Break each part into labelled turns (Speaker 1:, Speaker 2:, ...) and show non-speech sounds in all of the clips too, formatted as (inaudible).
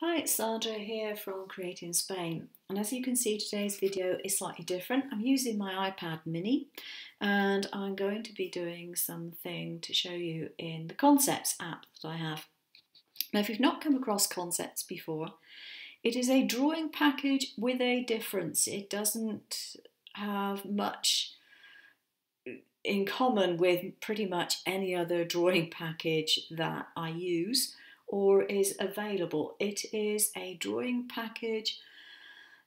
Speaker 1: Hi, it's Sandra here from Create in Spain and as you can see today's video is slightly different. I'm using my iPad mini and I'm going to be doing something to show you in the Concepts app that I have. Now if you've not come across Concepts before, it is a drawing package with a difference. It doesn't have much in common with pretty much any other drawing package that I use or is available. It is a drawing package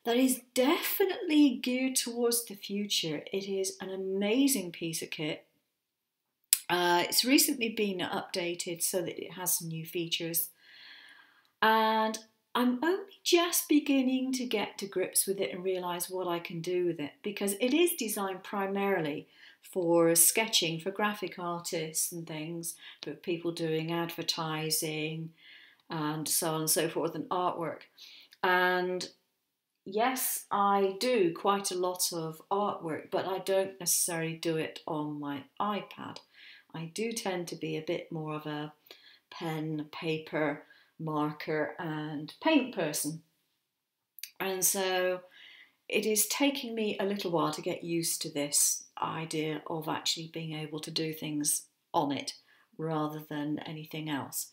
Speaker 1: that is definitely geared towards the future. It is an amazing piece of kit. Uh, it's recently been updated so that it has some new features. And I'm only just beginning to get to grips with it and realise what I can do with it because it is designed primarily for sketching for graphic artists and things, for people doing advertising and so on and so forth, and artwork. And yes, I do quite a lot of artwork, but I don't necessarily do it on my iPad. I do tend to be a bit more of a pen, paper, marker, and paint person. And so it is taking me a little while to get used to this idea of actually being able to do things on it rather than anything else.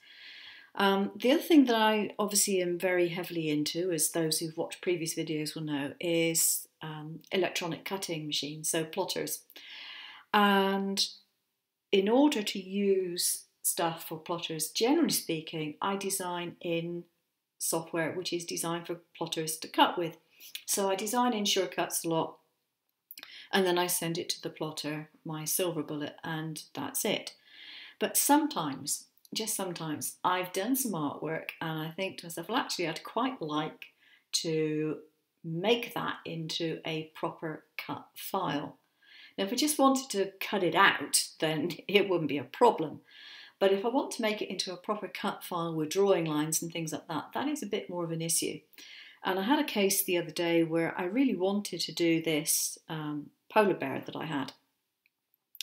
Speaker 1: Um, the other thing that I obviously am very heavily into, as those who've watched previous videos will know, is um, electronic cutting machines, so plotters. And in order to use stuff for plotters, generally speaking, I design in software which is designed for plotters to cut with. So I design in Cuts a lot and then I send it to the plotter, my silver bullet, and that's it. But sometimes, just sometimes, I've done some artwork and I think to myself, well, actually, I'd quite like to make that into a proper cut file. Now, if I just wanted to cut it out, (laughs) then it wouldn't be a problem. But if I want to make it into a proper cut file with drawing lines and things like that, that is a bit more of an issue. And I had a case the other day where I really wanted to do this um, polar bear that I had.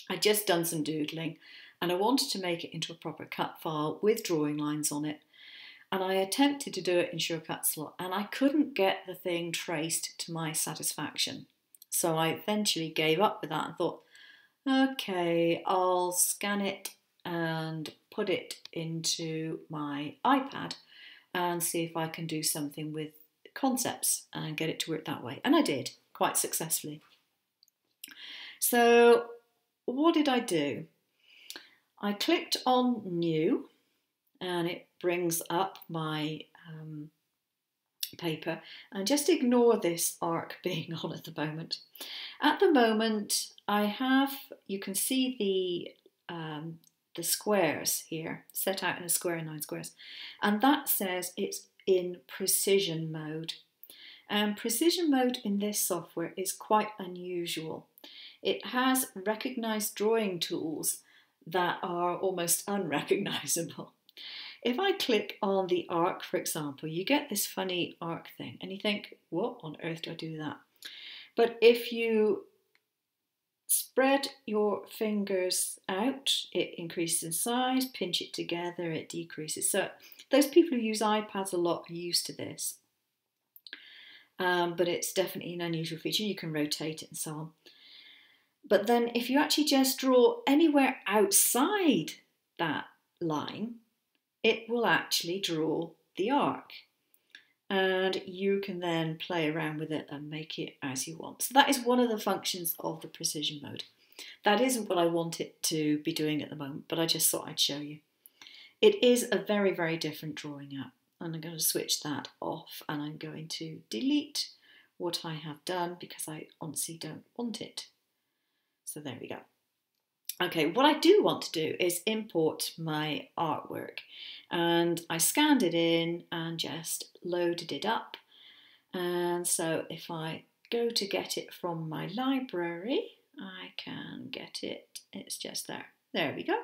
Speaker 1: I'd just done some doodling and I wanted to make it into a proper cut file with drawing lines on it. And I attempted to do it in Sure Cuts A Lot and I couldn't get the thing traced to my satisfaction. So I eventually gave up with that and thought, okay, I'll scan it and put it into my iPad and see if I can do something with concepts and get it to work that way. And I did quite successfully. So, what did I do? I clicked on New and it brings up my um, paper and just ignore this arc (laughs) being on at the moment. At the moment, I have, you can see the um, the squares here, set out in a square, nine squares, and that says it's in precision mode. And precision mode in this software is quite unusual. It has recognized drawing tools that are almost (laughs) unrecognizable. If I click on the arc, for example, you get this funny arc thing, and you think, what on earth do I do that? But if you spread your fingers out, it increases in size, pinch it together, it decreases. So those people who use iPads a lot are used to this. Um, but it's definitely an unusual feature. You can rotate it and so on. But then if you actually just draw anywhere outside that line, it will actually draw the arc. And you can then play around with it and make it as you want. So that is one of the functions of the precision mode. That isn't what I want it to be doing at the moment, but I just thought I'd show you. It is a very, very different drawing app. And I'm going to switch that off and I'm going to delete what I have done because I honestly don't want it. So there we go. Okay, what I do want to do is import my artwork and I scanned it in and just loaded it up. And so if I go to get it from my library, I can get it. It's just there. There we go.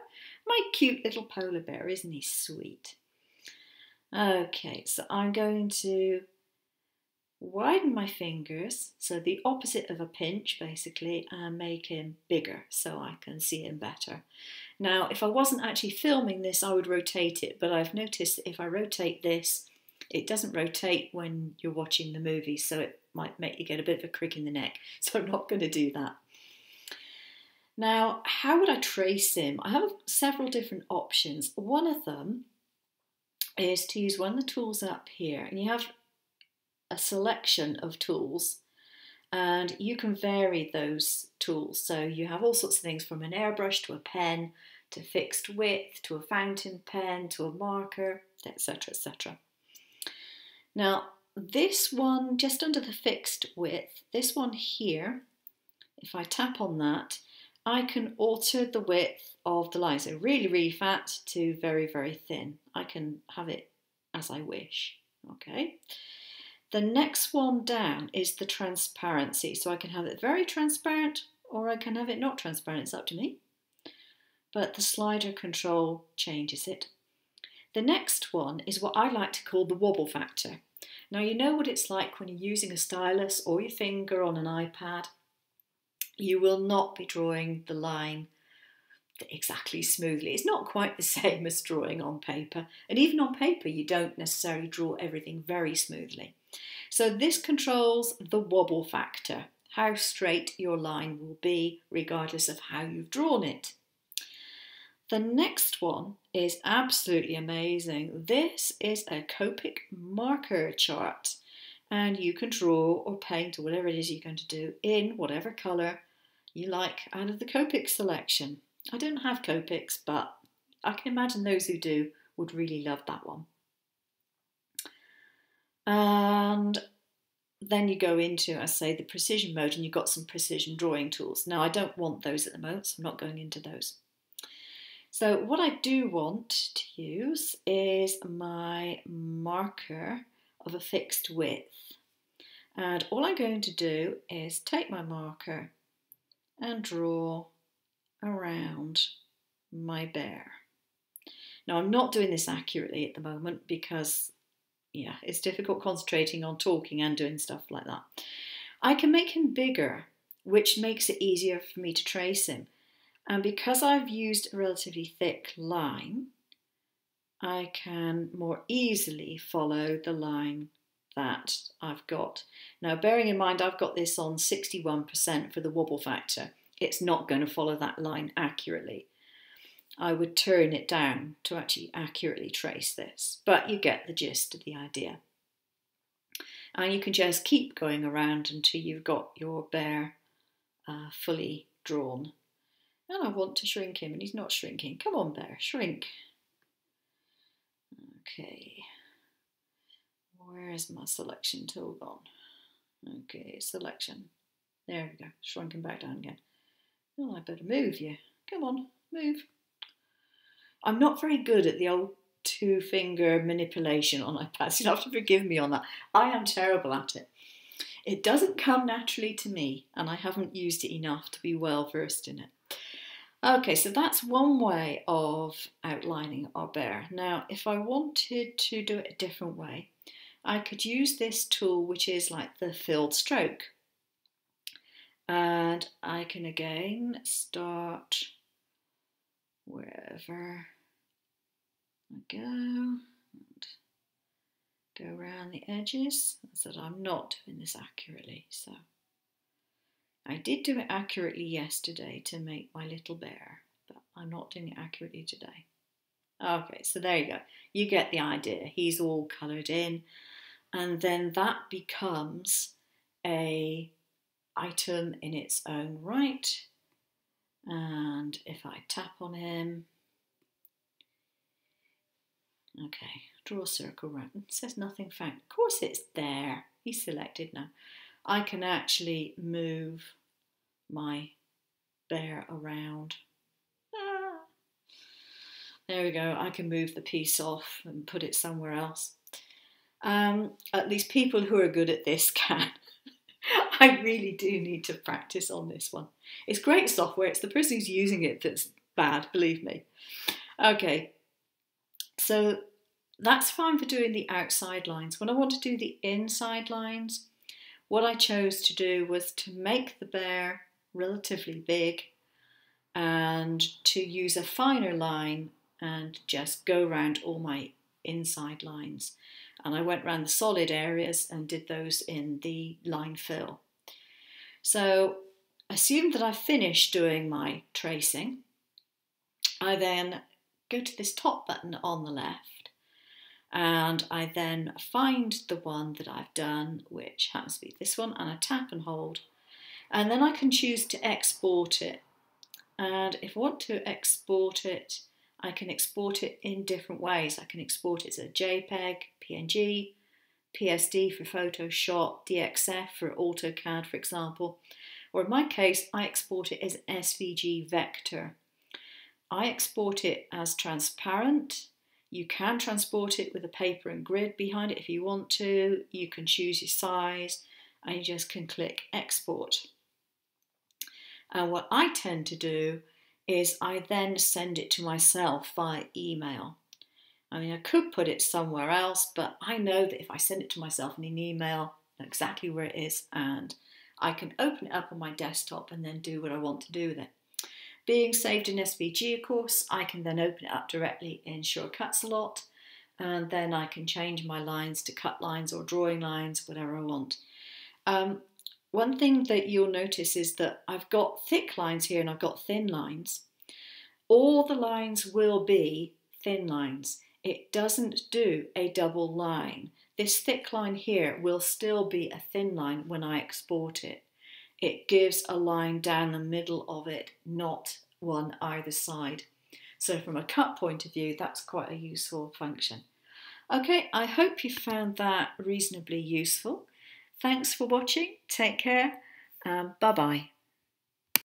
Speaker 1: My cute little polar bear, isn't he sweet? Okay, so I'm going to widen my fingers, so the opposite of a pinch basically, and make him bigger so I can see him better. Now, if I wasn't actually filming this, I would rotate it, but I've noticed that if I rotate this, It doesn't rotate when you're watching the movie, so it might make you get a bit of a crick in the neck. (laughs) So I'm not going to do that. Now, how would I trace him? I have several different options. One of them is to use one of the tools up here, and you have a selection of tools, and you can vary those tools. So you have all sorts of things from an airbrush to a pen to fixed width to a fountain pen to a marker, etc. etc. Now, this one just under the fixed width, this one here, if I tap on that, I can alter the width of the line. So really, really fat to very, very thin. I can have it as I wish. Okay. The next one down is the transparency. So I can have it very transparent or I can have it not transparent. It's up to me. But the slider control changes it. The next one is what I like to call the wobble factor. Now you know what it's like when you're using a stylus or your finger on an iPad you will not be drawing the line exactly smoothly. It's not quite the (laughs) same as drawing on paper. And even on paper, you don't necessarily draw everything very smoothly. So this controls the wobble factor, how straight your line will be regardless of how you've drawn it. The next one is absolutely amazing. This is a Copic marker chart and you can draw or paint or whatever it is you're going to do in whatever colour you like out of the Copic selection. I don't have Copics, but I can imagine those who do would really love that one. And then you go into, I say, the precision mode and you've got some precision drawing tools. Now, I don't want those at the moment, so I'm not going into those. So what I do want to use is my marker of a fixed width. And all I'm going to do is take my marker and draw around my bear. Now I'm not doing this accurately at the moment because yeah, it's difficult concentrating on talking and doing stuff like that. I can make him bigger, which makes it easier for me to trace him. And because I've used a relatively thick line, I can more easily follow the line that I've got. Now, bearing in mind I've got this on 61% for the wobble factor, it's not going to follow that line accurately. I would turn it down to actually accurately trace this, but you get the gist of the idea. And you can just keep going around until you've got your bear uh, fully drawn. And I want to shrink him, and he's not shrinking. Come on, bear, shrink. Okay. Where is my selection tool gone? Okay, selection. There we go. Shrunken back down again. Oh, I better move you. Come on, move. I'm not very good at the old two finger manipulation on (laughs) iPads. You'll have to forgive me on that. I am terrible at it. It doesn't come naturally to me, and I haven't used it enough to be well versed in it. Okay, so that's one way of outlining our bear. Now, if I wanted to do it a different way, I could use this tool, which is like the filled stroke. And I can again start wherever I go and go around the edges. So that I'm not doing this accurately. So I did do it accurately yesterday to make my little bear, but I'm not doing it accurately today. Okay, so there you go. You get the idea. He's all coloured in and then that becomes a item in its own right. And if I tap on him, okay, draw a circle around. It says nothing found. Of course it's there. He's selected now. I can actually move my bear around. Ah. There we go. I can move the piece off and put it somewhere else. Um, at least people who are good at this (laughs) can. (laughs) I really do need to practice on this one. It's great software, it's the person who's using it that's bad, believe me. Okay, so that's fine for doing the outside lines. When I want to do the inside lines, what I chose to do was to make the bear relatively big and to use a finer line and just go around all my inside lines. And I went around the solid areas and did those in the line fill. So assume that I've finished doing my tracing. I then go to this top button on the left and I then find the one that I've done, which happens to be this one, and I tap and hold. And then I can choose to export it. And if I want to export it, I can export it in different ways. I can export it as a JPEG, PNG, PSD for Photoshop, DXF for AutoCAD, for example. Or in my case, I export it as SVG vector. I export it as transparent. You can transport it with a paper and grid behind it if you want to. You can choose your size and you just can click export. And what I tend to do is I then send it to myself via email. I mean, I could put it somewhere else, but I know that if I send it to myself in an email, exactly where it is, and I can open it up on my desktop and then do what I want to do with it. Being saved in SVG, of course, I can then open it up directly in Sure Cuts A Lot, and then I can change my lines to cut lines or drawing lines, whatever I want. Um, one thing that you'll notice is that I've got thick lines here and I've got thin lines. All the lines will be thin lines. It doesn't do a double line. This thick line here will still be a thin line when I export it it gives a line down the middle of it, not one either side. So from a cut point of view, that's quite a useful function. Okay, I hope you found that reasonably useful. Thanks for watching. Take care. Um, bye bye.